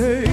say.